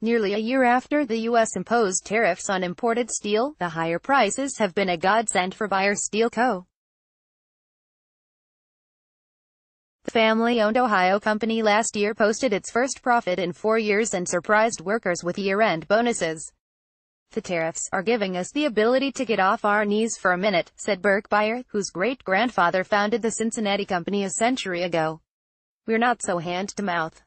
Nearly a year after the U.S. imposed tariffs on imported steel, the higher prices have been a godsend for Byer Steel Co. The family-owned Ohio company last year posted its first profit in four years and surprised workers with year-end bonuses. The tariffs are giving us the ability to get off our knees for a minute, said Burke Byer, whose great-grandfather founded the Cincinnati company a century ago. We're not so hand-to-mouth.